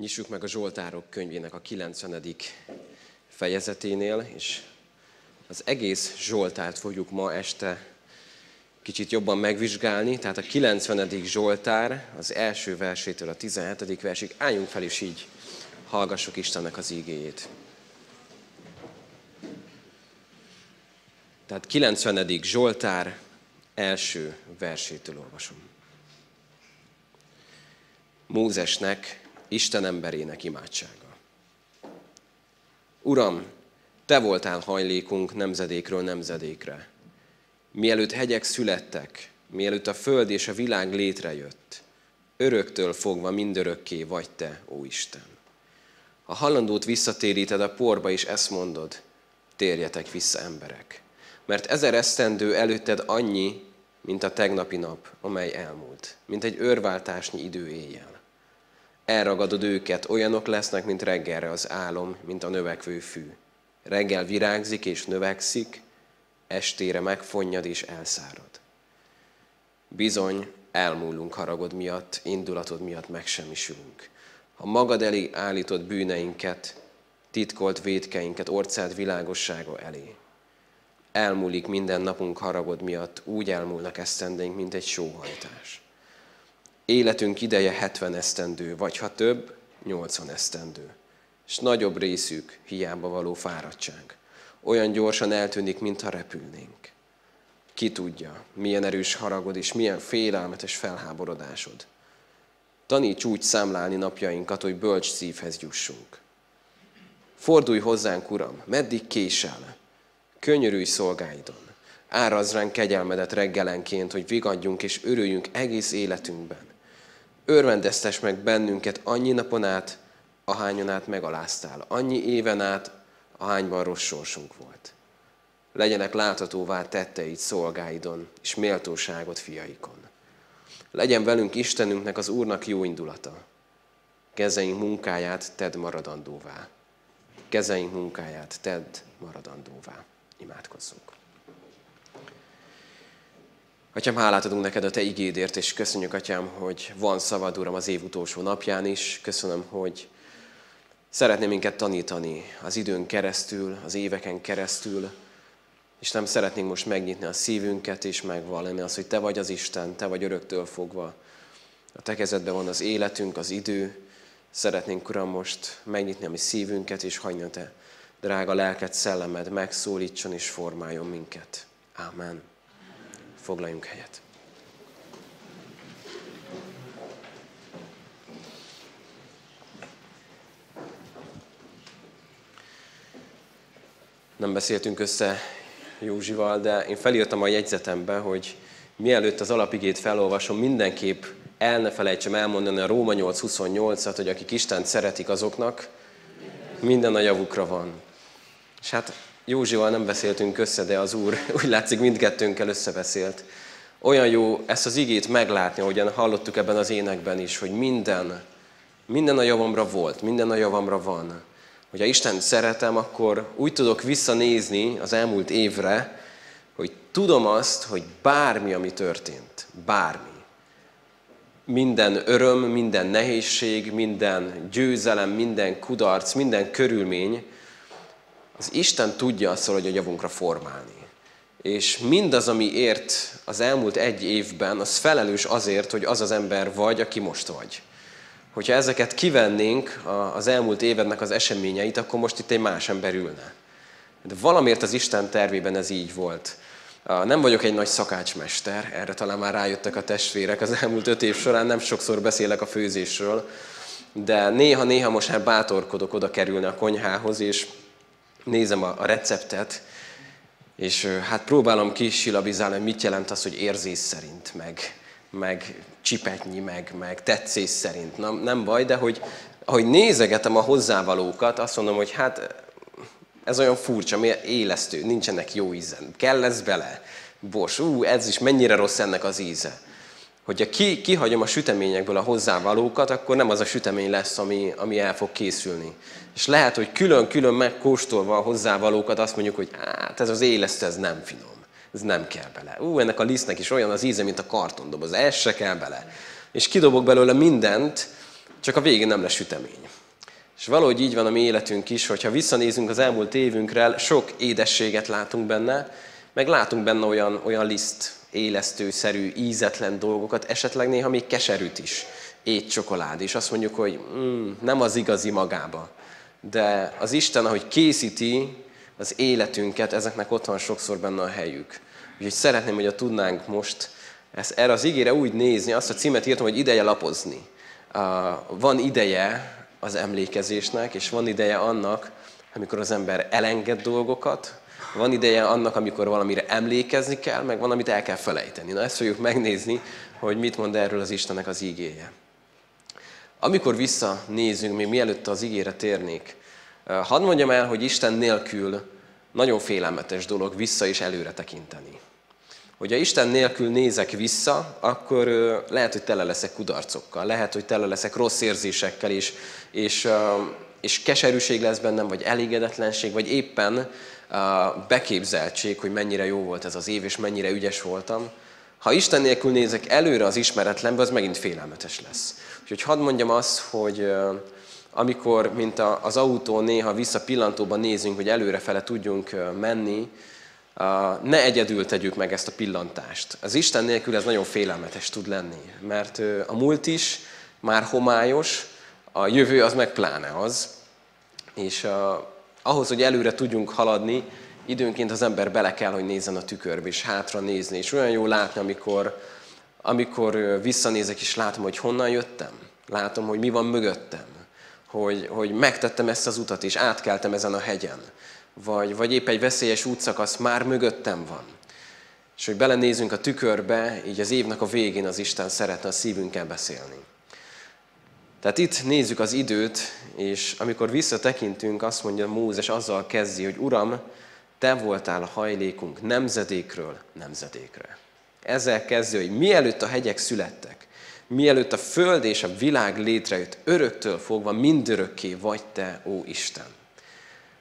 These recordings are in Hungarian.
Nyissuk meg a Zsoltárok könyvének a 90. fejezeténél, és az egész Zsoltárt fogjuk ma este kicsit jobban megvizsgálni. Tehát a 90. Zsoltár az első versétől a 17. versig. Álljunk fel, és így hallgassuk Istennek az ígéjét. Tehát 90. Zsoltár első versétől olvasom. Mózesnek, Isten emberének imádsága. Uram, Te voltál hajlékunk nemzedékről nemzedékre. Mielőtt hegyek születtek, mielőtt a föld és a világ létrejött, öröktől fogva mindörökké vagy Te, ó Isten. A hallandót visszatéríted a porba, és ezt mondod, térjetek vissza emberek. Mert ezer esztendő előtted annyi, mint a tegnapi nap, amely elmúlt, mint egy örváltásnyi idő éjjel. Elragadod őket, olyanok lesznek, mint reggelre az álom, mint a növekvő fű. Reggel virágzik és növekszik, estére megfonnyad és elszárad. Bizony, elmúlunk haragod miatt, indulatod miatt megsemmisülünk. Ha magad elé állított bűneinket, titkolt védkeinket orcád világossága elé. Elmúlik minden napunk haragod miatt, úgy elmúlnak esztendeink, mint egy sóhajtás. Életünk ideje 70 esztendő, vagy ha több, 80 esztendő. És nagyobb részük hiába való fáradtság. Olyan gyorsan eltűnik, mintha repülnénk. Ki tudja, milyen erős haragod és milyen félelmetes felháborodásod. Taníts úgy számlálni napjainkat, hogy bölcs szívhez jussunk. Fordulj hozzánk, Uram, meddig késel? Könyörülj szolgáidon. Árazd ránk kegyelmedet reggelenként, hogy vigadjunk és örüljünk egész életünkben. Örvendeztes meg bennünket annyi napon át, ahányon át megaláztál, annyi éven át, ahányban rossz sorsunk volt. Legyenek láthatóvá tetteid szolgáidon, és méltóságot fiaikon. Legyen velünk Istenünknek, az Úrnak jó indulata. Kezeink munkáját tedd maradandóvá. Kezeink munkáját tedd maradandóvá. Imádkozzunk. Atyám, hálát adunk neked a Te igédért, és köszönjük, Atyám, hogy van szavad, Uram, az év utolsó napján is. Köszönöm, hogy szeretném minket tanítani az időn keresztül, az éveken keresztül, és nem szeretnénk most megnyitni a szívünket és megvallani azt, hogy Te vagy az Isten, Te vagy öröktől fogva. A Te kezedben van az életünk, az idő. Szeretnénk, Uram, most megnyitni a mi szívünket, és hagyja Te drága lelket, szellemed megszólítson és formáljon minket. Amen. Foglaljunk helyet. Nem beszéltünk össze Józsival, de én felírtam a jegyzetembe, hogy mielőtt az alapigét felolvasom, mindenképp el ne felejtsem elmondani a Róma 8.28-at, hogy akik Istent szeretik azoknak, minden a javukra van. És hát Józsival nem beszéltünk össze, de az Úr úgy látszik mindkettőnkkel összebeszélt. Olyan jó ezt az igét meglátni, ahogyan hallottuk ebben az énekben is, hogy minden, minden a javamra volt, minden a javamra van. Hogyha Isten szeretem, akkor úgy tudok visszanézni az elmúlt évre, hogy tudom azt, hogy bármi, ami történt, bármi, minden öröm, minden nehézség, minden győzelem, minden kudarc, minden körülmény, az Isten tudja azt, hogy a javunkra formálni. És mindaz, ami ért az elmúlt egy évben, az felelős azért, hogy az az ember vagy, aki most vagy. Hogyha ezeket kivennénk az elmúlt évednek az eseményeit, akkor most itt egy más ember ülne. De valamiért az Isten tervében ez így volt. Nem vagyok egy nagy szakácsmester, erre talán már rájöttek a testvérek az elmúlt öt év során, nem sokszor beszélek a főzésről, de néha-néha most már bátorkodok oda kerülni a konyhához, és nézem a, receptet, és hát próbálom kisilabizálni, hogy mit jelent az, hogy érzés szerint, meg, meg csipetnyi, meg, meg tetszés szerint. Nem, nem baj, de hogy ahogy nézegetem a hozzávalókat, azt mondom, hogy hát ez olyan furcsa, mi élesztő, nincsenek jó ízen. Kell ez bele? Bors, ú, ez is mennyire rossz ennek az íze. Hogyha ki, kihagyom a süteményekből a hozzávalókat, akkor nem az a sütemény lesz, ami, ami el fog készülni. És lehet, hogy külön-külön megkóstolva a hozzávalókat azt mondjuk, hogy hát ez az élesztő, ez nem finom. Ez nem kell bele. Ú, ennek a lisztnek is olyan az íze, mint a kartondoboz. Ez se kell bele. És kidobok belőle mindent, csak a végén nem lesz sütemény. És valahogy így van a mi életünk is, hogyha visszanézünk az elmúlt évünkre, sok édességet látunk benne, meg látunk benne olyan, olyan liszt, élesztőszerű, ízetlen dolgokat, esetleg néha még keserűt is, étcsokolád, és azt mondjuk, hogy mm, nem az igazi magába. De az Isten, ahogy készíti az életünket, ezeknek ott van sokszor benne a helyük. Úgyhogy szeretném, hogy a tudnánk most ezt, erre az ígére úgy nézni, azt a címet írtam, hogy ideje lapozni. Uh, van ideje az emlékezésnek, és van ideje annak, amikor az ember elenged dolgokat, van ideje annak, amikor valamire emlékezni kell, meg van, amit el kell felejteni. Na ezt fogjuk megnézni, hogy mit mond erről az Istennek az ígéje. Amikor visszanézünk, még mielőtt az ígére térnék, hadd mondjam el, hogy Isten nélkül nagyon félelmetes dolog vissza és előre tekinteni. Hogyha Isten nélkül nézek vissza, akkor lehet, hogy tele leszek kudarcokkal, lehet, hogy tele leszek rossz érzésekkel is, és, és keserűség lesz bennem, vagy elégedetlenség, vagy éppen beképzeltség, hogy mennyire jó volt ez az év, és mennyire ügyes voltam. Ha Isten nélkül nézek előre az ismeretlenbe, az megint félelmetes lesz. Úgyhogy hadd mondjam azt, hogy amikor, mint az autó néha vissza pillantóban nézünk, hogy előrefele tudjunk menni, ne egyedül tegyük meg ezt a pillantást. Az Isten nélkül ez nagyon félelmetes tud lenni, mert a múlt is már homályos, a jövő az meg pláne az, és ahhoz, hogy előre tudjunk haladni, időnként az ember bele kell, hogy nézzen a tükörbe, és hátra nézni. És olyan jó látni, amikor, amikor visszanézek, és látom, hogy honnan jöttem. Látom, hogy mi van mögöttem. Hogy, hogy megtettem ezt az utat, és átkeltem ezen a hegyen. Vagy, vagy épp egy veszélyes útszakasz már mögöttem van. És hogy belenézünk a tükörbe, így az évnek a végén az Isten szeretne a szívünkkel beszélni. Tehát itt nézzük az időt, és amikor visszatekintünk, azt mondja Mózes, azzal kezdi, hogy Uram, Te voltál a hajlékunk nemzedékről nemzedékre. Ezzel kezdi, hogy mielőtt a hegyek születtek, mielőtt a föld és a világ létrejött, öröktől fogva mindörökké vagy Te, ó Isten.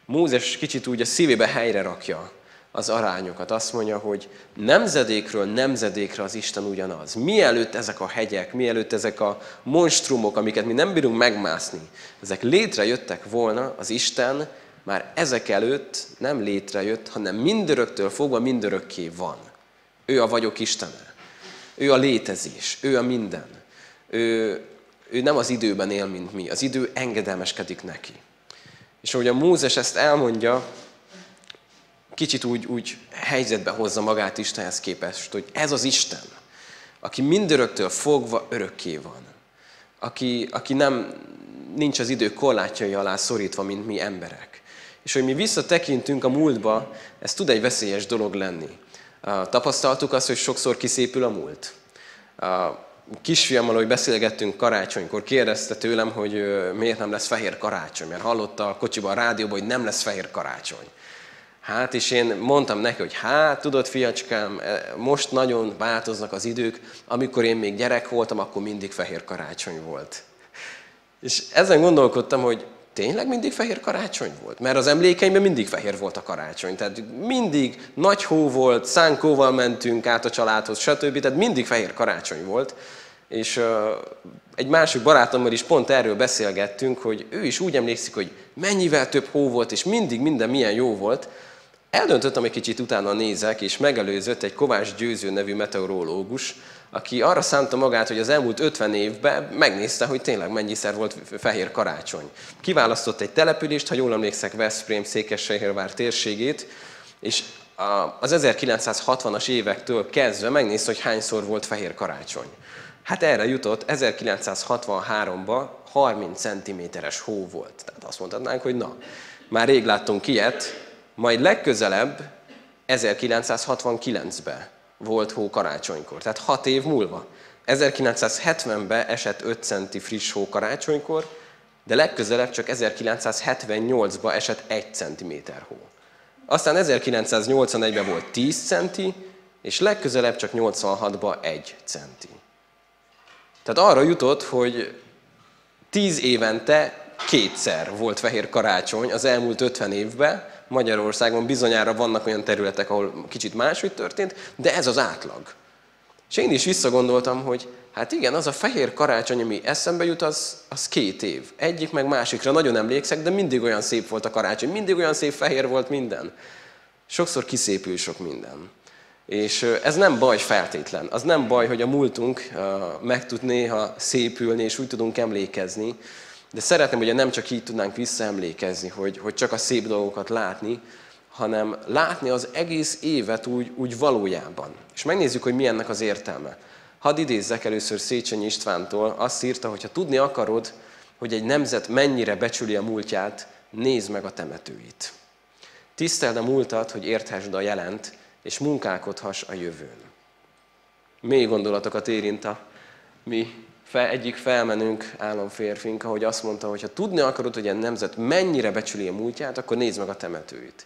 Mózes kicsit úgy a szívébe helyre rakja az arányokat. Azt mondja, hogy nemzedékről nemzedékre az Isten ugyanaz. Mielőtt ezek a hegyek, mielőtt ezek a monstrumok, amiket mi nem bírunk megmászni, ezek létrejöttek volna, az Isten már ezek előtt nem létrejött, hanem mindöröktől fogva mindörökké van. Ő a vagyok Istene. Ő a létezés. Ő a minden. Ő, ő nem az időben él, mint mi. Az idő engedelmeskedik neki. És ahogy a Mózes ezt elmondja, kicsit úgy, úgy helyzetbe hozza magát Istenhez képest, hogy ez az Isten, aki mindöröktől fogva örökké van. Aki, aki nem, nincs az idő korlátjai alá szorítva, mint mi emberek. És hogy mi visszatekintünk a múltba, ez tud egy veszélyes dolog lenni. Tapasztaltuk azt, hogy sokszor kiszépül a múlt. A kisfiammal, hogy beszélgettünk karácsonykor, kérdezte tőlem, hogy miért nem lesz fehér karácsony, mert hallotta a kocsiban, a rádióban, hogy nem lesz fehér karácsony. Hát, és én mondtam neki, hogy hát, tudod, fiacskám, e, most nagyon változnak az idők, amikor én még gyerek voltam, akkor mindig fehér karácsony volt. És ezen gondolkodtam, hogy tényleg mindig fehér karácsony volt? Mert az emlékeimben mindig fehér volt a karácsony. Tehát mindig nagy hó volt, szánkóval mentünk át a családhoz, stb. Tehát mindig fehér karácsony volt. És uh, egy másik barátommal is pont erről beszélgettünk, hogy ő is úgy emlékszik, hogy mennyivel több hó volt, és mindig minden milyen jó volt, Eldöntöttem, egy kicsit utána nézek, és megelőzött egy Kovács Győző nevű meteorológus, aki arra szánta magát, hogy az elmúlt 50 évben megnézte, hogy tényleg mennyiszer volt fehér karácsony. Kiválasztott egy települést, ha jól emlékszek, Veszprém, Székesfehérvár térségét, és az 1960-as évektől kezdve megnézte, hogy hányszor volt fehér karácsony. Hát erre jutott, 1963-ban 30 cm-es hó volt. Tehát azt mondhatnánk, hogy na, már rég láttunk ilyet, majd legközelebb 1969-ben volt hó karácsonykor, tehát 6 év múlva. 1970-ben esett 5 centi friss hó karácsonykor, de legközelebb csak 1978-ban esett 1 cm hó. Aztán 1981-ben volt 10 centi, és legközelebb csak 86-ban 1 centi. Tehát arra jutott, hogy 10 évente kétszer volt fehér karácsony az elmúlt 50 évben, Magyarországon bizonyára vannak olyan területek, ahol kicsit máshogy történt, de ez az átlag. És én is visszagondoltam, hogy hát igen, az a fehér karácsony, ami eszembe jut, az, az két év. Egyik meg másikra nagyon emlékszek, de mindig olyan szép volt a karácsony, mindig olyan szép fehér volt minden. Sokszor kiszépül sok minden. És ez nem baj feltétlen. Az nem baj, hogy a múltunk meg tud néha szépülni, és úgy tudunk emlékezni. De szeretném, hogy nem csak így tudnánk visszaemlékezni, hogy, hogy csak a szép dolgokat látni, hanem látni az egész évet úgy, úgy valójában. És megnézzük, hogy mi ennek az értelme. Hadd idézzek először Széchenyi Istvántól, azt írta, hogy ha tudni akarod, hogy egy nemzet mennyire becsüli a múltját, nézd meg a temetőit. Tiszteld a múltat, hogy érthessd a jelent, és munkálkodhass a jövőn. Mély gondolatokat érint a mi fel, egyik felmenünk államférfink, ahogy azt mondta, hogy ha tudni akarod, hogy egy nemzet mennyire becsüli a múltját, akkor nézd meg a temetőit.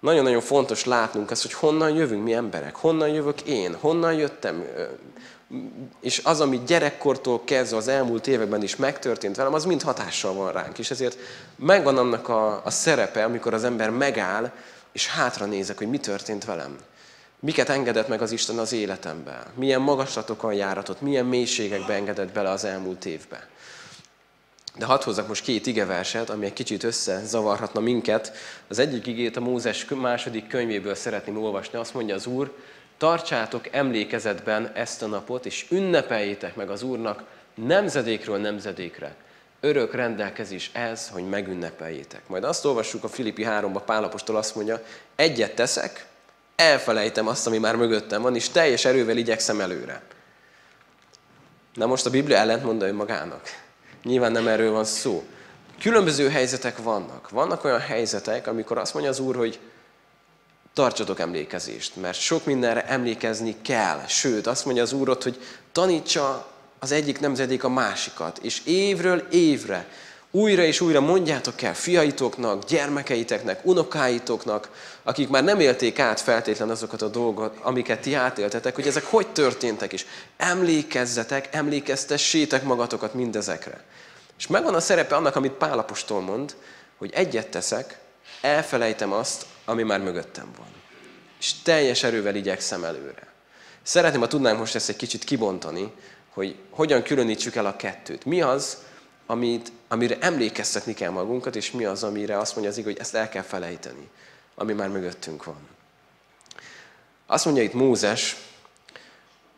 Nagyon-nagyon fontos látnunk azt, hogy honnan jövünk mi emberek, honnan jövök én, honnan jöttem. És az, ami gyerekkortól kezdve az elmúlt években is megtörtént velem, az mind hatással van ránk. És ezért megvan annak a, a szerepe, amikor az ember megáll, és hátra nézek, hogy mi történt velem. Miket engedett meg az Isten az életemben? Milyen magaslatokon járatott, milyen mélységekbe engedett bele az elmúlt évbe. De hadd hozzak most két igeverset, ami egy kicsit összezavarhatna minket. Az egyik igét a Mózes második könyvéből szeretném olvasni. Azt mondja az Úr, tartsátok emlékezetben ezt a napot, és ünnepeljétek meg az Úrnak nemzedékről nemzedékre. Örök rendelkezés ez, hogy megünnepeljétek. Majd azt olvassuk a Filippi 3-ba, Pálapostól azt mondja, egyet teszek, elfelejtem azt, ami már mögöttem van, és teljes erővel igyekszem előre. Na most a Biblia ellentmond önmagának. Nyilván nem erről van szó. Különböző helyzetek vannak. Vannak olyan helyzetek, amikor azt mondja az Úr, hogy tartsatok emlékezést, mert sok mindenre emlékezni kell. Sőt, azt mondja az Úrot, hogy tanítsa az egyik nemzedék a másikat, és évről évre újra és újra mondjátok el fiaitoknak, gyermekeiteknek, unokáitoknak, akik már nem élték át feltétlen azokat a dolgokat, amiket ti átéltetek, hogy ezek hogy történtek is. Emlékezzetek, emlékeztessétek magatokat mindezekre. És megvan a szerepe annak, amit Pálapostól mond, hogy egyet teszek, elfelejtem azt, ami már mögöttem van. És teljes erővel igyekszem előre. Szeretném, ha tudnánk most ezt egy kicsit kibontani, hogy hogyan különítsük el a kettőt. Mi az, amit, amire emlékeztetni kell magunkat, és mi az, amire azt mondja az igaz, hogy ezt el kell felejteni, ami már mögöttünk van. Azt mondja itt Mózes,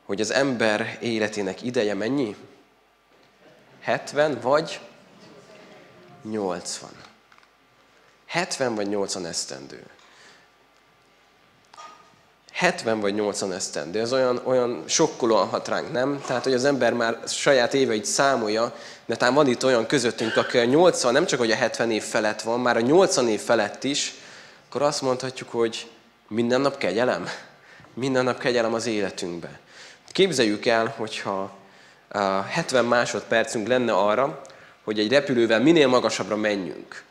hogy az ember életének ideje mennyi? 70 vagy 80. 70 vagy 80 esztendő. 70 vagy 80 esztendő. Ez olyan, olyan sokkolóan hat ránk, nem? Tehát, hogy az ember már saját éveit számolja, de talán van itt olyan közöttünk, aki a 80, nem csak hogy a 70 év felett van, már a 80 év felett is, akkor azt mondhatjuk, hogy minden nap kegyelem. Minden nap kegyelem az életünkbe. Képzeljük el, hogyha 70 másodpercünk lenne arra, hogy egy repülővel minél magasabbra menjünk.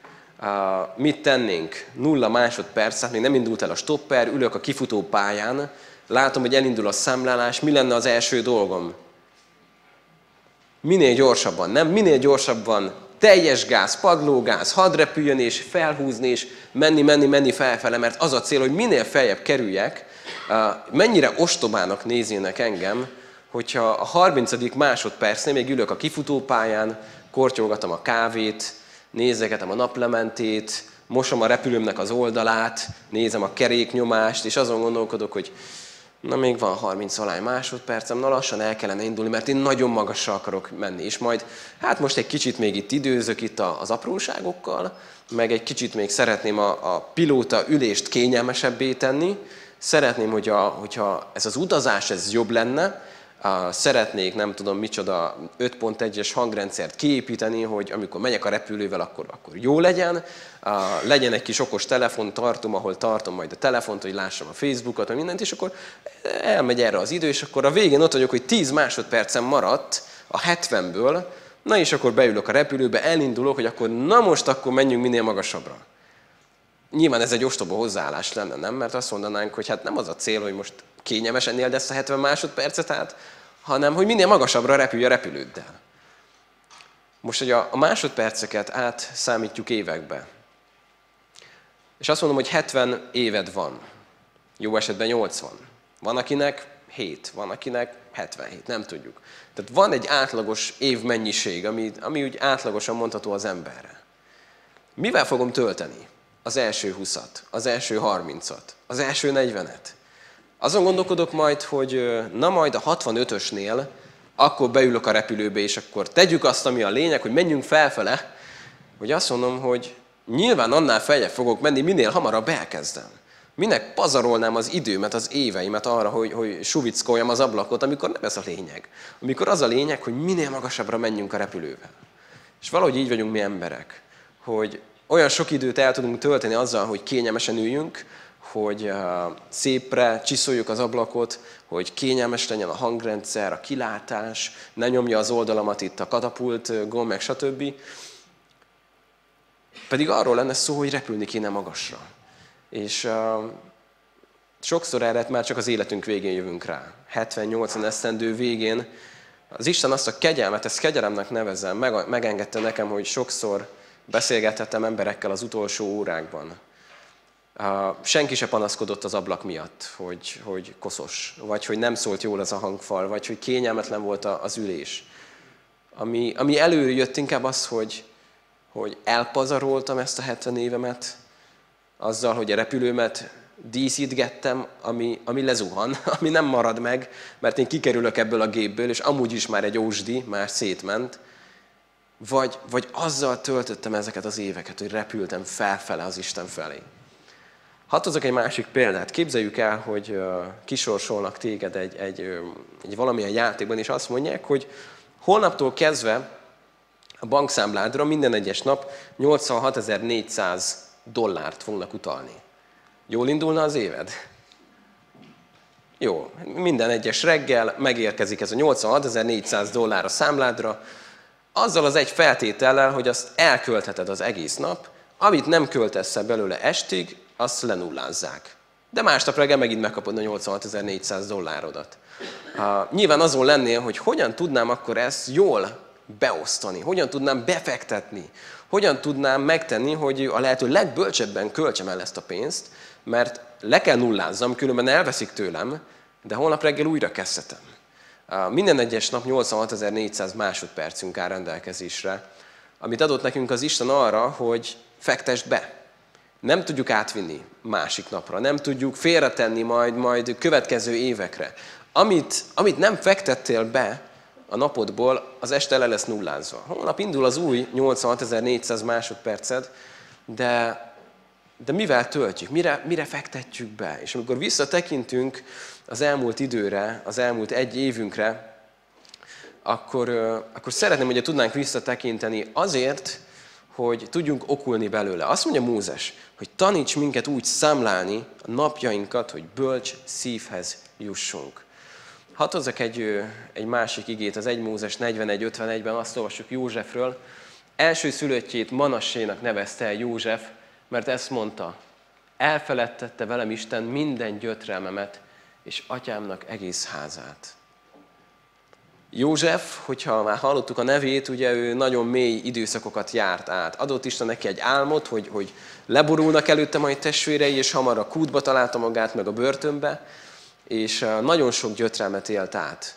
Mit tennénk? Nulla másodperc, hát még nem indult el a stopper, ülök a kifutó pályán, látom, hogy elindul a számlálás, mi lenne az első dolgom? Minél gyorsabban, nem? Minél gyorsabban teljes gáz, padlógáz, hadd repüljön és felhúzni és menni, menni, menni felfele, mert az a cél, hogy minél feljebb kerüljek, mennyire ostobának nézének engem, hogyha a 30. másodpercnél még ülök a kifutópályán, kortyolgatom a kávét, nézegetem a naplementét, mosom a repülőmnek az oldalát, nézem a keréknyomást, és azon gondolkodok, hogy na még van 30 alány másodpercem, na lassan el kellene indulni, mert én nagyon magasra akarok menni, és majd hát most egy kicsit még itt időzök itt az apróságokkal, meg egy kicsit még szeretném a, a pilóta ülést kényelmesebbé tenni, szeretném, hogyha, hogyha ez az utazás ez jobb lenne, szeretnék, nem tudom micsoda 5.1-es hangrendszert kiépíteni, hogy amikor megyek a repülővel, akkor, akkor jó legyen, legyen egy kis okos telefon, tartom, ahol tartom majd a telefont, hogy lássam a Facebookot, vagy mindent, és akkor elmegy erre az idő, és akkor a végén ott vagyok, hogy 10 másodpercem maradt a 70-ből, na és akkor beülök a repülőbe, elindulok, hogy akkor na most akkor menjünk minél magasabbra. Nyilván ez egy ostoba hozzáállás lenne, nem? Mert azt mondanánk, hogy hát nem az a cél, hogy most kényelmesen éld ezt a 70 másodpercet át, hanem hogy minél magasabbra repülj a repülőddel. Most, hogy a, másodperceket átszámítjuk évekbe, és azt mondom, hogy 70 éved van, jó esetben 80. Van, akinek hét, van akinek 77, nem tudjuk. Tehát van egy átlagos évmennyiség, ami, ami úgy átlagosan mondható az emberre. Mivel fogom tölteni az első 20-at, az első 30-at, az első 40-et? Azon gondolkodok majd, hogy na majd a 65-ösnél akkor beülök a repülőbe, és akkor tegyük azt, ami a lényeg, hogy menjünk felfele, hogy azt mondom, hogy nyilván annál feljebb fogok menni, minél hamarabb elkezdem. Minek pazarolnám az időmet, az éveimet arra, hogy, hogy suvickoljam az ablakot, amikor nem ez a lényeg. Amikor az a lényeg, hogy minél magasabbra menjünk a repülővel. És valahogy így vagyunk mi emberek, hogy olyan sok időt el tudunk tölteni azzal, hogy kényelmesen üljünk, hogy szépre csiszoljuk az ablakot, hogy kényelmes legyen a hangrendszer, a kilátás, ne nyomja az oldalamat itt a katapult gomb, meg stb. Pedig arról lenne szó, hogy repülni kéne magasra. És uh, sokszor erre már csak az életünk végén jövünk rá. 70-80 esztendő végén az Isten azt a kegyelmet, ezt kegyelemnek nevezem, meg, megengedte nekem, hogy sokszor beszélgethettem emberekkel az utolsó órákban. Senki se panaszkodott az ablak miatt, hogy, hogy koszos, vagy hogy nem szólt jól az a hangfal, vagy hogy kényelmetlen volt az ülés. Ami, ami előjött inkább az, hogy, hogy elpazaroltam ezt a 70 évemet, azzal, hogy a repülőmet díszítgettem, ami, ami lezuhan, ami nem marad meg, mert én kikerülök ebből a gépből, és amúgy is már egy ósdi, már szétment, vagy, vagy azzal töltöttem ezeket az éveket, hogy repültem felfele az Isten felé. Hadd hozok egy másik példát. Képzeljük el, hogy kisorsolnak téged egy, egy, egy valamilyen játékban, és azt mondják, hogy holnaptól kezdve a bankszámládra minden egyes nap 86.400 dollárt fognak utalni. Jól indulna az éved? Jó, minden egyes reggel megérkezik ez a 86.400 dollár a számládra, azzal az egy feltétellel, hogy azt elköltheted az egész nap, amit nem költesz belőle estig, azt lenullázzák. De másnap reggel megint megkapod a 86.400 dollárodat. Uh, nyilván azon lennél, hogy hogyan tudnám akkor ezt jól beosztani, hogyan tudnám befektetni, hogyan tudnám megtenni, hogy a lehető legbölcsebben költsem el ezt a pénzt, mert le kell nullázzam, különben elveszik tőlem, de holnap reggel újra kezdhetem. Minden egyes nap 86.400 másodpercünk áll rendelkezésre, amit adott nekünk az Isten arra, hogy fektest be. Nem tudjuk átvinni másik napra, nem tudjuk félretenni majd, majd következő évekre. Amit, amit nem fektettél be, a napodból, az este le lesz nullázva. Holnap indul az új 86.400 másodperced, de, de mivel töltjük, mire, mire fektetjük be? És amikor visszatekintünk az elmúlt időre, az elmúlt egy évünkre, akkor, akkor szeretném, hogy tudnánk visszatekinteni azért, hogy tudjunk okulni belőle. Azt mondja Mózes, hogy taníts minket úgy számlálni a napjainkat, hogy bölcs szívhez jussunk. Hadd hozzak egy, egy másik igét, az 1 Mózes 41-51-ben azt olvassuk Józsefről. Első szülöttjét Manassénak nevezte el József, mert ezt mondta, elfeledtette velem Isten minden gyötrelmemet, és atyámnak egész házát. József, hogyha már hallottuk a nevét, ugye ő nagyon mély időszakokat járt át. Adott Isten neki egy álmot, hogy, hogy leborulnak előtte majd testvérei, és hamar a kútba találta magát, meg a börtönbe, és nagyon sok gyötrelmet élt át.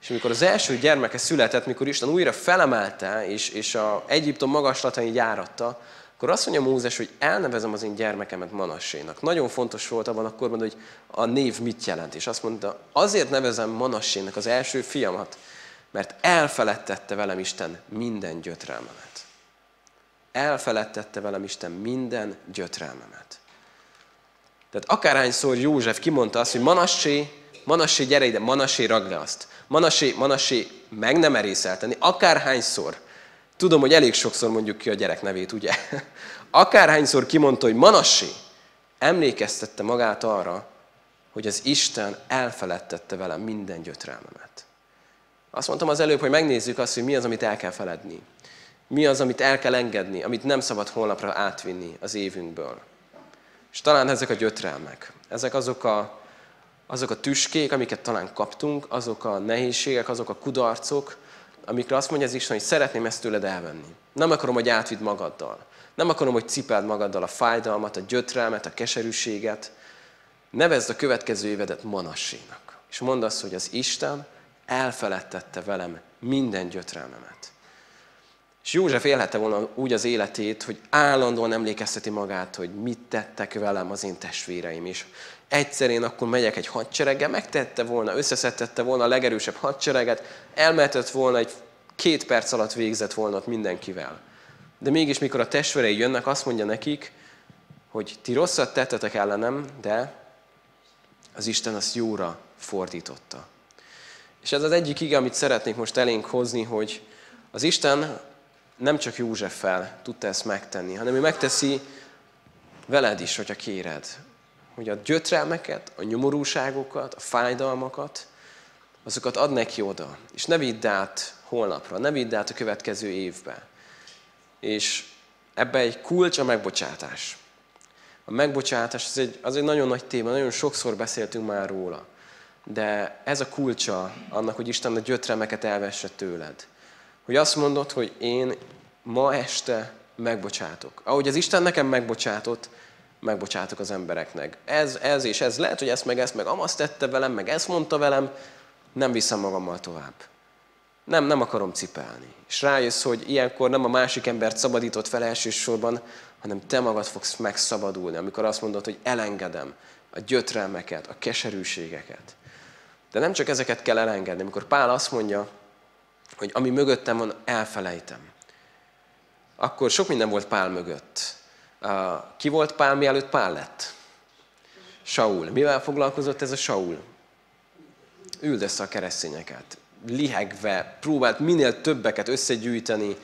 És amikor az első gyermeke született, mikor Isten újra felemelte, és, és a Egyiptom magaslatain járatta, akkor azt mondja Mózes, hogy elnevezem az én gyermekemet Manassénak. Nagyon fontos volt abban a korban, hogy a név mit jelent. És azt mondta, azért nevezem Manassénak az első fiamat, mert elfeledtette velem Isten minden gyötrelmemet. Elfeledtette velem Isten minden gyötrelmemet. Tehát akárhányszor József kimondta azt, hogy Manassé, Manassé, gyere ide, Manassé, ragd le azt. Manassé, Manassé, meg nem erészelteni. Akárhányszor, tudom, hogy elég sokszor mondjuk ki a gyerek nevét, ugye? Akárhányszor kimondta, hogy Manassé, emlékeztette magát arra, hogy az Isten elfeledtette velem minden gyötrelmemet. Azt mondtam az előbb, hogy megnézzük azt, hogy mi az, amit el kell feledni. Mi az, amit el kell engedni, amit nem szabad holnapra átvinni az évünkből. És talán ezek a gyötrelmek, ezek azok a, azok a tüskék, amiket talán kaptunk, azok a nehézségek, azok a kudarcok, amikre azt mondja az Isten, hogy szeretném ezt tőled elvenni. Nem akarom, hogy átvidd magaddal. Nem akarom, hogy cipeld magaddal a fájdalmat, a gyötrelmet, a keserűséget. Nevezd a következő évedet Manassénak. És mondd azt, hogy az Isten elfeledtette velem minden gyötrelmemet. És József élhette volna úgy az életét, hogy állandóan emlékezteti magát, hogy mit tettek velem az én testvéreim is. Egyszer én akkor megyek egy hadsereggel, megtette volna, összeszedtette volna a legerősebb hadsereget, elmehetett volna, egy két perc alatt végzett volna ott mindenkivel. De mégis, mikor a testvérei jönnek, azt mondja nekik, hogy ti rosszat tettetek ellenem, de az Isten azt jóra fordította. És ez az egyik ige, amit szeretnék most elénk hozni, hogy az Isten nem csak Józseffel tudta ezt megtenni, hanem ő megteszi veled is, hogyha kéred. Hogy a gyötrelmeket, a nyomorúságokat, a fájdalmakat, azokat ad neki oda. És ne vidd át holnapra, ne vidd át a következő évbe. És ebbe egy kulcs a megbocsátás. A megbocsátás az egy, az egy nagyon nagy téma, nagyon sokszor beszéltünk már róla. De ez a kulcsa annak, hogy Isten a gyötremeket elvesse tőled. Hogy azt mondod, hogy én ma este megbocsátok. Ahogy az Isten nekem megbocsátott, megbocsátok az embereknek. Ez, ez és ez, lehet, hogy ezt meg ezt, meg amazt tette velem, meg ezt mondta velem, nem viszem magammal tovább. Nem, nem akarom cipelni. És rájössz, hogy ilyenkor nem a másik embert szabadított fel elsősorban, hanem te magad fogsz megszabadulni, amikor azt mondod, hogy elengedem a gyötrelmeket, a keserűségeket. De nem csak ezeket kell elengedni. Amikor Pál azt mondja, hogy ami mögöttem van, elfelejtem. Akkor sok minden volt Pál mögött. Ki volt Pál, mielőtt Pál lett? Saul. Mivel foglalkozott ez a Saul? Üldözte a keresztényeket. Lihegve, próbált minél többeket összegyűjteni,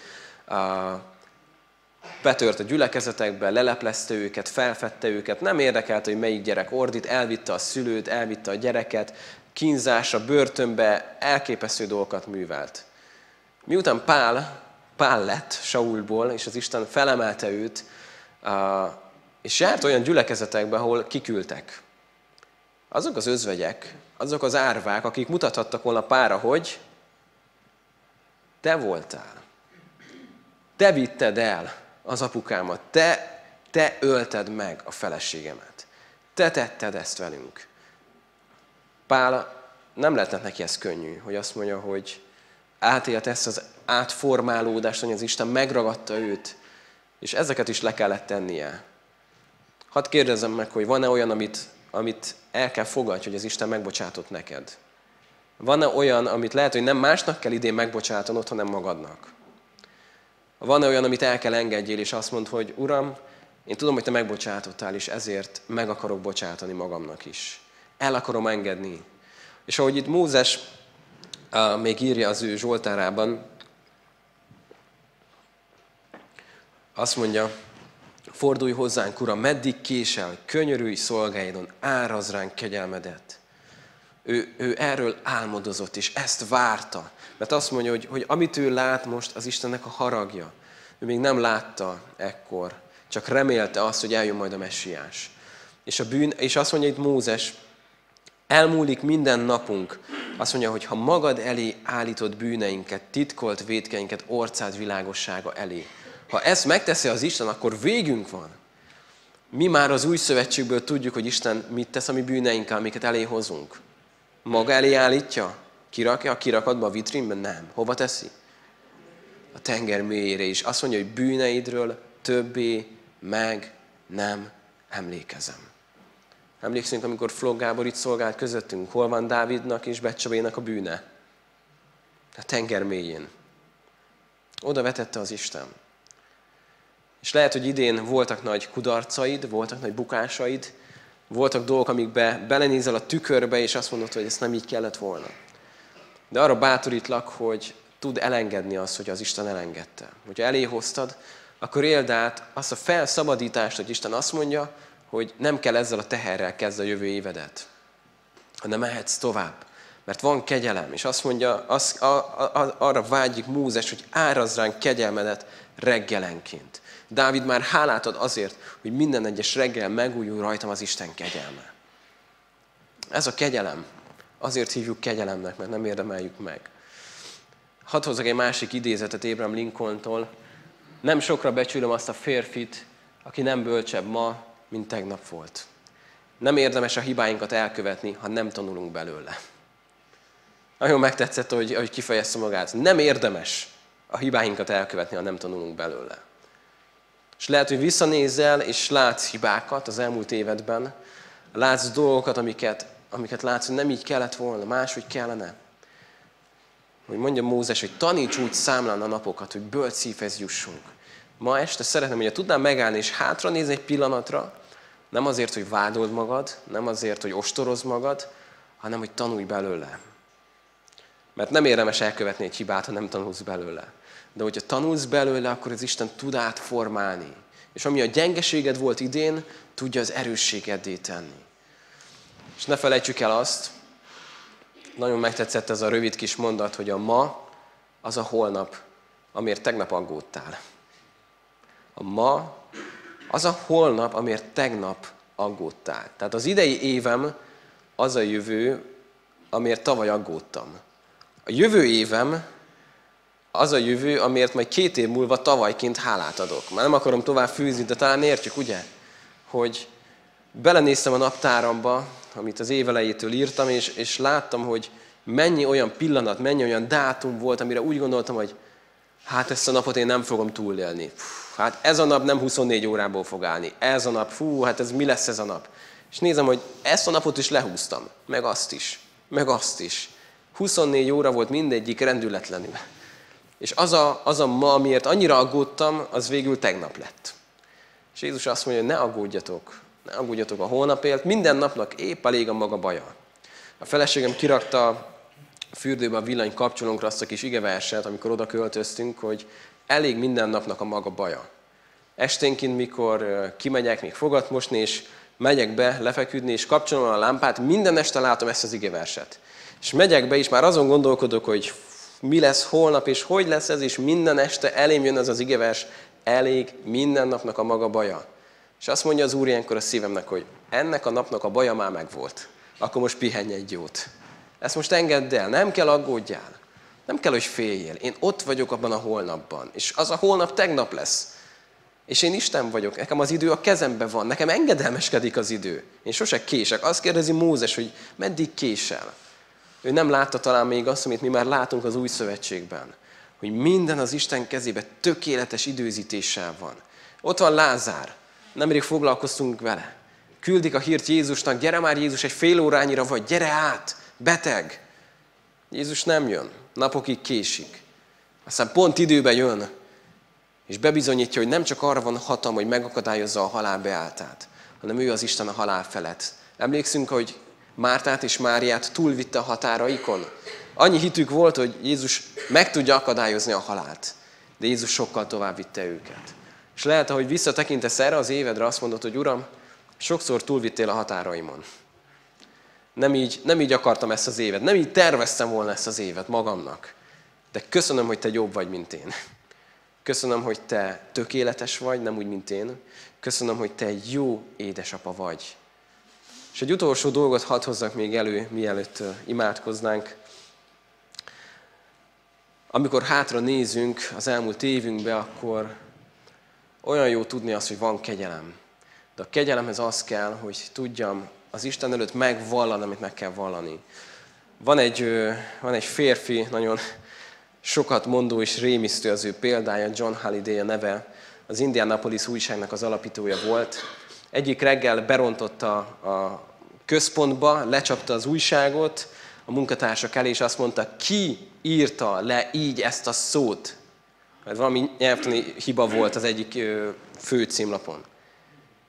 betört a gyülekezetekbe, leleplezte őket, felfedte őket, nem érdekelte, hogy melyik gyerek ordít, elvitte a szülőt, elvitte a gyereket, kínzásra, börtönbe, elképesztő dolgokat művelt. Miután Pál, Pál lett Saulból, és az Isten felemelte őt, és járt olyan gyülekezetekbe, ahol kiküldtek. Azok az özvegyek, azok az árvák, akik mutathattak volna pára, hogy te voltál. Te vitted el az apukámat, te, te ölted meg a feleségemet. Te tetted ezt velünk. Pál nem lehetett neki ez könnyű, hogy azt mondja, hogy átélt ezt az átformálódást, hogy az Isten megragadta őt, és ezeket is le kellett tennie. Hadd kérdezzem meg, hogy van-e olyan, amit, amit el kell fogadj, hogy az Isten megbocsátott neked? Van-e olyan, amit lehet, hogy nem másnak kell idén megbocsátanod, hanem magadnak? Van-e olyan, amit el kell engedjél, és azt mond, hogy Uram, én tudom, hogy te megbocsátottál, és ezért meg akarok bocsátani magamnak is. El akarom engedni. És ahogy itt Mózes uh, még írja az ő Zsoltárában, azt mondja, fordulj hozzánk, Uram, meddig késel, könyörülj szolgáidon, áraz ránk kegyelmedet. Ő, ő erről álmodozott, és ezt várta. Mert azt mondja, hogy, hogy amit ő lát most, az Istennek a haragja. Ő még nem látta ekkor, csak remélte azt, hogy eljön majd a messiás. És, a bűn, és azt mondja itt Mózes, elmúlik minden napunk. Azt mondja, hogy ha magad elé állított bűneinket, titkolt védkeinket, orcád világossága elé. Ha ezt megteszi az Isten, akkor végünk van. Mi már az új szövetségből tudjuk, hogy Isten mit tesz a mi bűneinkkel, amiket elé hozunk. Maga elé állítja? Kirakja a kirakatba a vitrínben? Nem. Hova teszi? A tenger mélyére is. Azt mondja, hogy bűneidről többé meg nem emlékezem. Emlékszünk, amikor Flog Gábor itt szolgált közöttünk, hol van Dávidnak és Becsabénak a bűne? A tenger mélyén. Oda vetette az Isten. És lehet, hogy idén voltak nagy kudarcaid, voltak nagy bukásaid, voltak dolgok, amikbe belenézel a tükörbe, és azt mondod, hogy ezt nem így kellett volna. De arra bátorítlak, hogy tud elengedni azt, hogy az Isten elengedte. Hogyha elé hoztad, akkor éld át azt a felszabadítást, hogy Isten azt mondja, hogy nem kell ezzel a teherrel kezd a jövő évedet, hanem mehetsz tovább. Mert van kegyelem, és azt mondja, az, a, a, arra vágyik Mózes, hogy áraz ránk kegyelmedet reggelenként. Dávid már hálát ad azért, hogy minden egyes reggel megújul rajtam az Isten kegyelme. Ez a kegyelem. Azért hívjuk kegyelemnek, mert nem érdemeljük meg. Hadd hozzak egy másik idézetet Abraham Lincolntól. Nem sokra becsülöm azt a férfit, aki nem bölcsebb ma, mint tegnap volt. Nem érdemes a hibáinkat elkövetni, ha nem tanulunk belőle. Nagyon megtetszett, hogy, hogy kifejezte magát. Nem érdemes a hibáinkat elkövetni, ha nem tanulunk belőle. És lehet, hogy visszanézel, és látsz hibákat az elmúlt évedben, látsz dolgokat, amiket, amiket látsz, hogy nem így kellett volna, máshogy kellene. Hogy mondja Mózes, hogy taníts úgy számlán a napokat, hogy szívhez jussunk. Ma este szeretném, hogy tudnám megállni és hátra nézni egy pillanatra, nem azért, hogy vádold magad, nem azért, hogy ostoroz magad, hanem hogy tanulj belőle. Mert nem érdemes elkövetni egy hibát, ha nem tanulsz belőle. De hogyha tanulsz belőle, akkor az Isten tud átformálni. És ami a gyengeséged volt idén, tudja az erősségeddé tenni. És ne felejtsük el azt, nagyon megtetszett ez a rövid kis mondat, hogy a ma az a holnap, amiért tegnap aggódtál. A ma az a holnap, amiért tegnap aggódtál. Tehát az idei évem az a jövő, amiért tavaly aggódtam. A jövő évem az a jövő, amiért majd két év múlva tavalyként hálát adok. Már nem akarom tovább fűzni, de talán értjük, ugye? Hogy belenéztem a naptáramba, amit az évelejétől írtam, és, és láttam, hogy mennyi olyan pillanat, mennyi olyan dátum volt, amire úgy gondoltam, hogy hát ezt a napot én nem fogom túlélni. Hát ez a nap nem 24 órából fog állni. Ez a nap, fú, hát ez mi lesz ez a nap? És nézem, hogy ezt a napot is lehúztam, meg azt is, meg azt is. 24 óra volt mindegyik rendületlenül. És az a, az a ma, amiért annyira aggódtam, az végül tegnap lett. És Jézus azt mondja, hogy ne aggódjatok, ne aggódjatok a holnapért, minden napnak épp elég a maga baja. A feleségem kirakta a fürdőbe a villany kapcsolónkra azt a kis igeverset, amikor oda költöztünk, hogy elég minden napnak a maga baja. Esténként, mikor kimegyek még fogat mosni, és megyek be lefeküdni, és kapcsolom a lámpát, minden este látom ezt az igeverset. És megyek be, és már azon gondolkodok, hogy mi lesz holnap, és hogy lesz ez, és minden este elém jön ez az igevers, elég minden napnak a maga baja. És azt mondja az Úr ilyenkor a szívemnek, hogy ennek a napnak a baja már megvolt. Akkor most pihenj egy jót. Ezt most engedd el, nem kell aggódjál. Nem kell, hogy féljél. Én ott vagyok abban a holnapban. És az a holnap tegnap lesz. És én Isten vagyok, nekem az idő a kezemben van, nekem engedelmeskedik az idő. Én sose kések. Azt kérdezi Mózes, hogy meddig késel. Ő nem látta talán még azt, amit mi már látunk az új szövetségben. Hogy minden az Isten kezébe tökéletes időzítéssel van. Ott van Lázár. Nemrég foglalkoztunk vele. Küldik a hírt Jézusnak, gyere már Jézus, egy fél órányira vagy, gyere át, beteg. Jézus nem jön, napokig késik. Aztán pont időben jön, és bebizonyítja, hogy nem csak arra van hatalma, hogy megakadályozza a halál beáltát, hanem ő az Isten a halál felett. Emlékszünk, hogy Mártát és Máriát túlvitte a határaikon. Annyi hitük volt, hogy Jézus meg tudja akadályozni a halált. De Jézus sokkal tovább vitte őket. És lehet, hogy visszatekintesz erre az évedre, azt mondod, hogy Uram, sokszor túlvittél a határaimon. Nem így, nem így akartam ezt az évet, nem így terveztem volna ezt az évet magamnak. De köszönöm, hogy te jobb vagy, mint én. Köszönöm, hogy te tökéletes vagy, nem úgy, mint én. Köszönöm, hogy te jó édesapa vagy. És egy utolsó dolgot hadd hozzak még elő, mielőtt imádkoznánk. Amikor hátra nézünk az elmúlt évünkbe, akkor olyan jó tudni azt, hogy van kegyelem. De a kegyelemhez az kell, hogy tudjam az Isten előtt megvallani, amit meg kell vallani. Van egy, van egy férfi, nagyon sokat mondó és rémisztő az ő példája, John Halliday a neve, az Indianapolis újságnak az alapítója volt. Egyik reggel berontotta a központba, lecsapta az újságot a munkatársak elé, és azt mondta, ki írta le így ezt a szót? Mert valami nyelvtani hiba volt az egyik fő címlapon.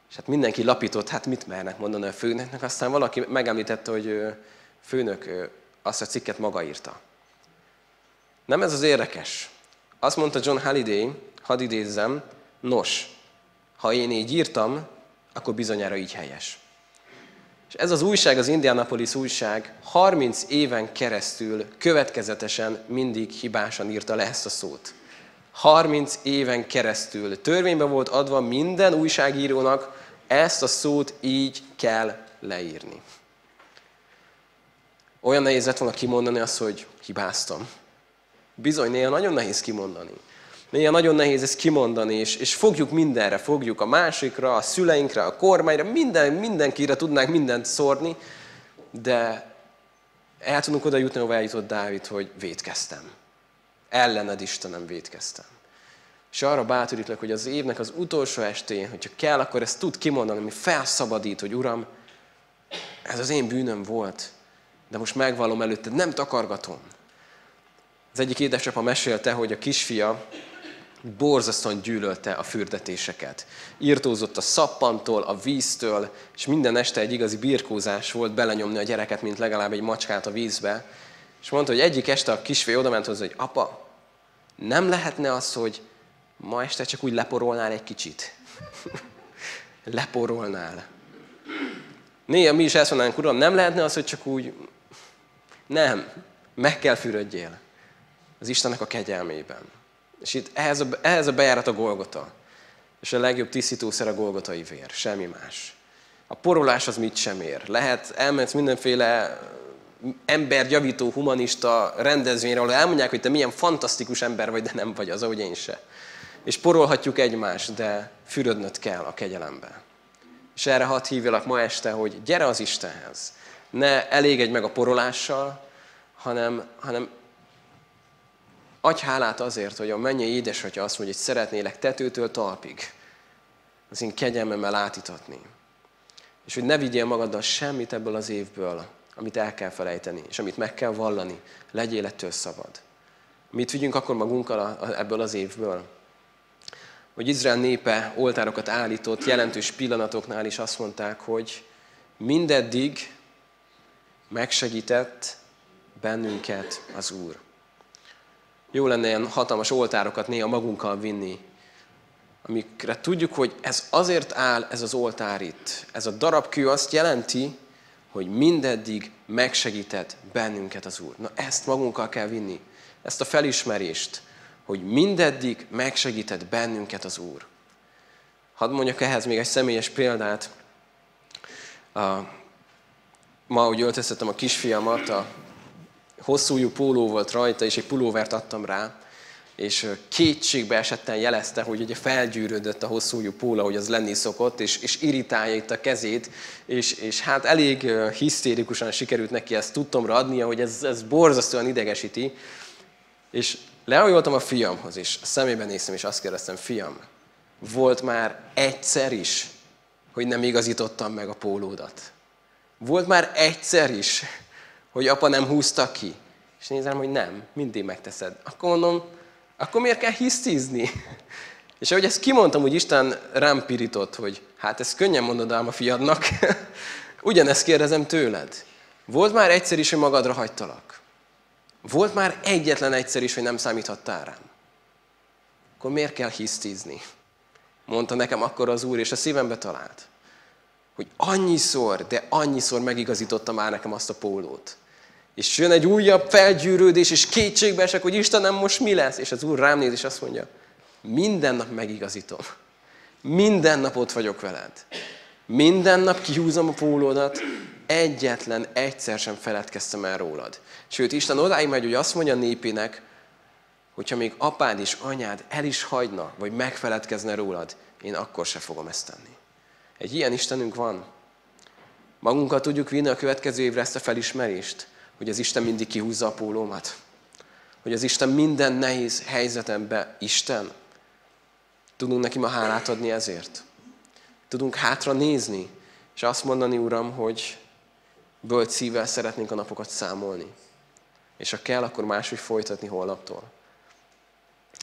És hát mindenki lapított, hát mit mernek mondani a főnöknek, aztán valaki megemlítette, hogy főnök azt a cikket maga írta. Nem ez az érdekes. Azt mondta John Halliday, hadd idézzem, nos, ha én így írtam, akkor bizonyára így helyes. És ez az újság, az Indianapolis újság 30 éven keresztül következetesen mindig hibásan írta le ezt a szót. 30 éven keresztül törvénybe volt adva minden újságírónak, ezt a szót így kell leírni. Olyan nehéz lett volna kimondani azt, hogy hibáztam. Bizony, néha nagyon nehéz kimondani. Néha nagyon nehéz ezt kimondani, és, és fogjuk mindenre, fogjuk a másikra, a szüleinkre, a kormányra, minden, mindenkire tudnánk mindent szórni, de El tudunk oda jutni, ahol eljutott Dávid, hogy védkeztem. Ellened Istenem védkeztem. És arra bátorítlak, hogy az évnek az utolsó estén, hogyha kell, akkor ezt tud kimondani, ami felszabadít, hogy Uram, ez az én bűnöm volt, de most megvallom előtted, nem takargatom. Az egyik édesapa mesélte, hogy a kisfia borzasztóan gyűlölte a fürdetéseket. Írtózott a szappantól, a víztől, és minden este egy igazi birkózás volt belenyomni a gyereket, mint legalább egy macskát a vízbe. És mondta, hogy egyik este a kisfiú oda ment hozzá, hogy apa, nem lehetne az, hogy ma este csak úgy leporolnál egy kicsit? leporolnál. Néha mi is ezt mondanánk, uram, nem lehetne az, hogy csak úgy... Nem, meg kell fürödjél az Istennek a kegyelmében. És itt ehhez a, ehhez a bejárat a Golgota. És a legjobb tisztítószer a Golgotai vér, semmi más. A porolás az mit sem ér. Lehet, elmehetsz mindenféle embergyavító, humanista rendezvényre, ahol elmondják, hogy te milyen fantasztikus ember vagy, de nem vagy az, ahogy én se. És porolhatjuk egymást, de fürödnöd kell a kegyelembe. És erre hadd hívjalak ma este, hogy gyere az Istenhez. Ne elégedj meg a porolással, hanem, hanem adj hálát azért, hogy a mennyei édesatya azt mondja, hogy szeretnélek tetőtől talpig az én kegyelmemmel átítatni. És hogy ne vigyél magaddal semmit ebből az évből, amit el kell felejteni, és amit meg kell vallani, legyél ettől szabad. Mit vigyünk akkor magunkkal ebből az évből? Hogy Izrael népe oltárokat állított, jelentős pillanatoknál is azt mondták, hogy mindeddig megsegített bennünket az Úr. Jó lenne ilyen hatalmas oltárokat néha magunkkal vinni, amikre tudjuk, hogy ez azért áll ez az oltár itt. Ez a darabkő azt jelenti, hogy mindeddig megsegített bennünket az Úr. Na ezt magunkkal kell vinni, ezt a felismerést, hogy mindeddig megsegített bennünket az Úr. Hadd mondjak ehhez még egy személyes példát. Ma, ahogy öltöztettem a kisfiamat, a hosszújú póló volt rajta, és egy pulóvert adtam rá, és kétségbe esetten jelezte, hogy ugye felgyűrődött a hosszújú póló, hogy az lenni szokott, és, és irritálja itt a kezét, és, és hát elég hisztérikusan sikerült neki ezt tudtomra adnia, hogy ez, ez borzasztóan idegesíti, és lehajoltam a fiamhoz, és a szemébe néztem, és azt kérdeztem, fiam, volt már egyszer is, hogy nem igazítottam meg a pólódat? Volt már egyszer is, hogy apa nem húzta ki? És nézem, hogy nem, mindig megteszed. Akkor mondom, akkor miért kell hisztizni? És ahogy ezt kimondtam, hogy Isten rám pirított, hogy hát ezt könnyen mondod ám a fiadnak, ugyanezt kérdezem tőled. Volt már egyszer is, hogy magadra hagytalak? Volt már egyetlen egyszer is, hogy nem számíthattál rám? Akkor miért kell hisztizni? Mondta nekem akkor az Úr, és a szívembe talált. Hogy annyiszor, de annyiszor megigazította már nekem azt a pólót. És jön egy újabb felgyűrődés, és kétségbe esek, hogy Istenem, most mi lesz? És az Úr rám néz, és azt mondja, minden nap megigazítom. Minden nap ott vagyok veled. Minden nap kihúzom a pólódat, egyetlen egyszer sem feledkeztem el rólad. Sőt, Isten odáig megy, hogy azt mondja a népének, hogyha még apád és anyád el is hagyna, vagy megfeledkezne rólad, én akkor se fogom ezt tenni. Egy ilyen Istenünk van. Magunkkal tudjuk vinni a következő évre ezt a felismerést, hogy az Isten mindig kihúzza a pólómat. Hogy az Isten minden nehéz helyzetembe Isten. Tudunk neki ma hálát adni ezért. Tudunk hátra nézni, és azt mondani, Uram, hogy bölcs szívvel szeretnénk a napokat számolni. És ha kell, akkor máshogy folytatni holnaptól.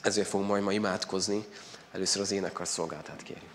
Ezért fogunk majd ma imádkozni. Először az énekkar szolgáltát kérjük.